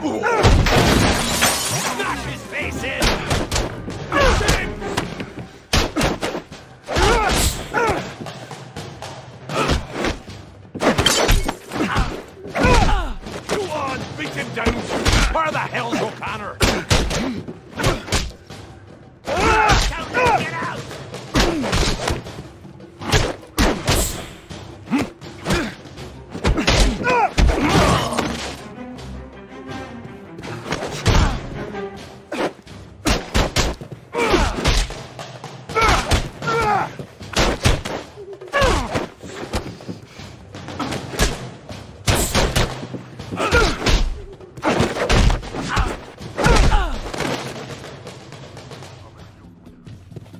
Smash his face in! Where the hell's O'Connor?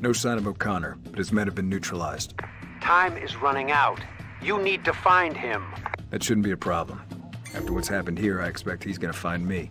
No sign of O'Connor, but his men have been neutralized. Time is running out. You need to find him. That shouldn't be a problem. After what's happened here, I expect he's gonna find me.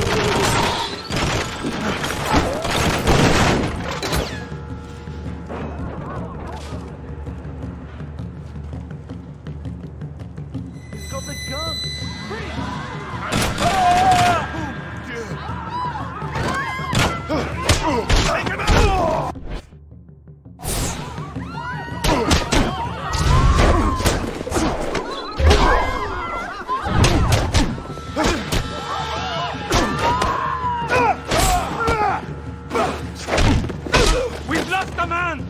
We've lost a man!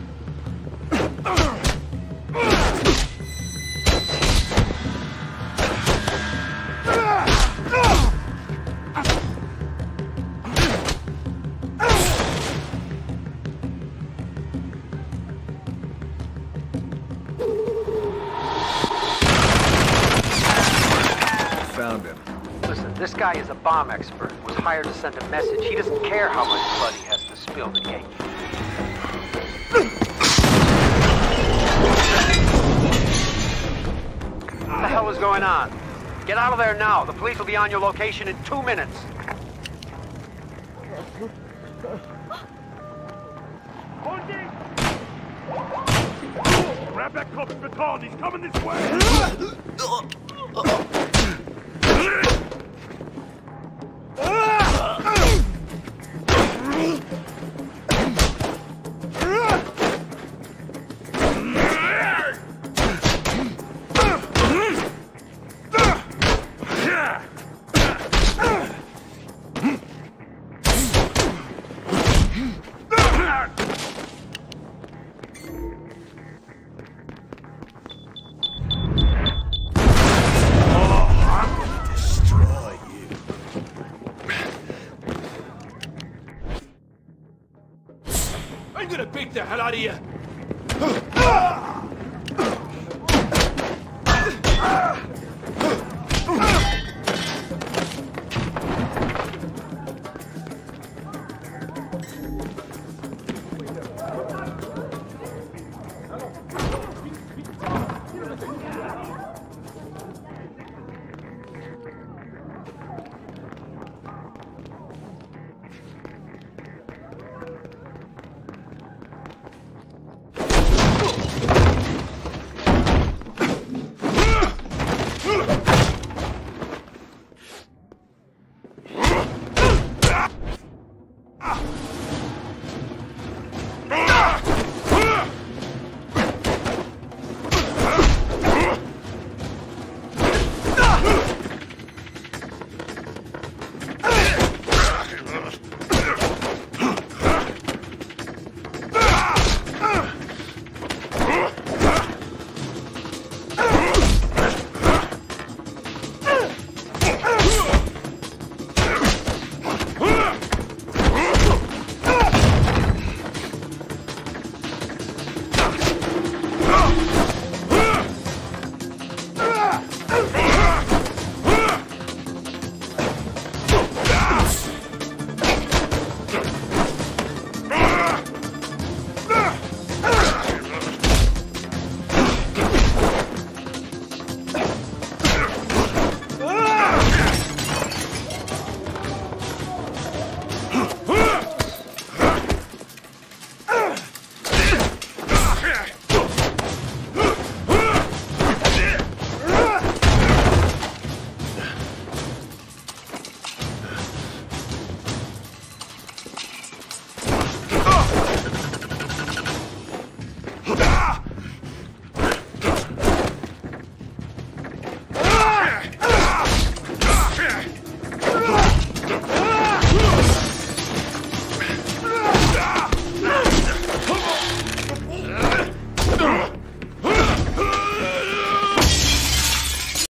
Found him. Listen, this guy is a bomb expert. Was hired to send a message. He doesn't care how much blood he has to spill to get going on? Get out of there now. The police will be on your location in two minutes. Grab that cop's baton, he's coming this way! I'm gonna beat the hell out of you! 啊。